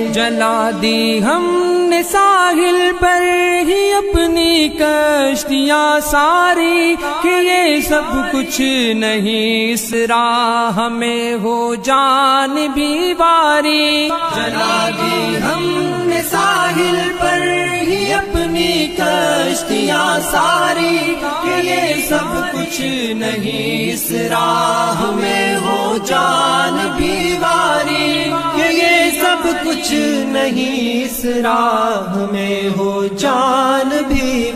जला दी हमने साहिल पर ही अपनी कश्तियाँ सारी, कि ये सब कुछ नहीं इस राह में हो जान भी बारी जला दी हमने साहिल पर ही अपनी कश्तियाँ सारी, कि ये सब कुछ नहीं इस राह में हो जान भी कुछ नहीं इस राह में हो जान भी